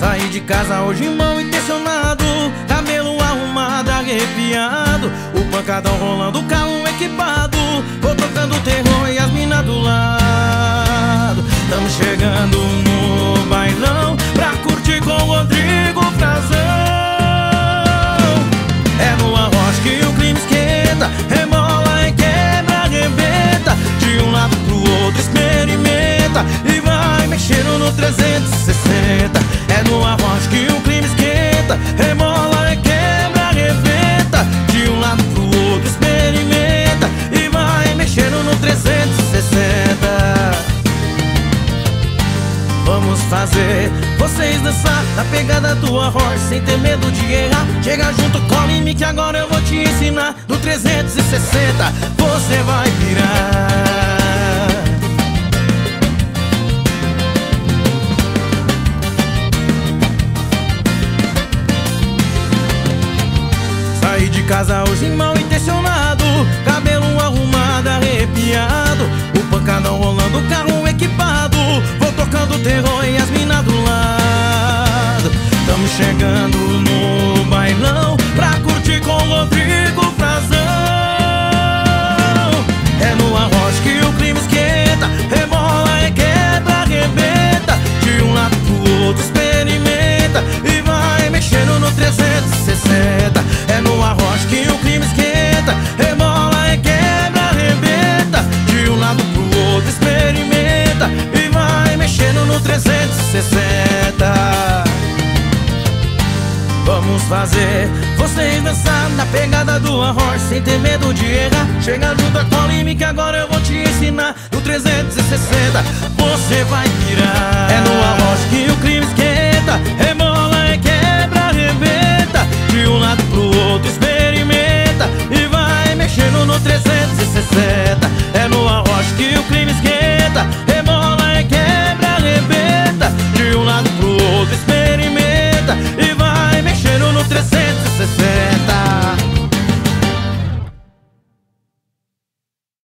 Saí de casa hoje mal intencionado Cabelo arrumado, arrepiado. O pancadão rolando, carro equipado. Vou tocando terror e as minas do lado. Tamo chegando no bailão Pra curtir com o Rodrigo Frazão. É no arroz que o clima esquenta Remola e quebra, arrebenta. De um lado pro outro experimenta E vai mexendo no 360 mexendo no 360 Vamos fazer vocês dançar na pegada do horse Sem ter medo de errar. Chega junto, cola em mim que agora eu vou te ensinar. No 360 você vai virar. Saí de casa hoje mal intencionado Cabelo arrumado, chegando no bailão Pra curtir com o Rodrigo Frazão. É no arroz que o clima esquenta Rebola e quebra, arrebenta. De um lado pro outro experimenta E vai mexendo no 360 É no arroz que o clima esquenta Rebola e quebra, arrebenta. De um lado pro outro experimenta E vai mexendo no 360 Vamos fazer? Vocês dançar na pegada do arroz Sem ter medo de errar. Chega junto, em mim que agora eu vou te ensinar. No 360 você vai virar É no arroz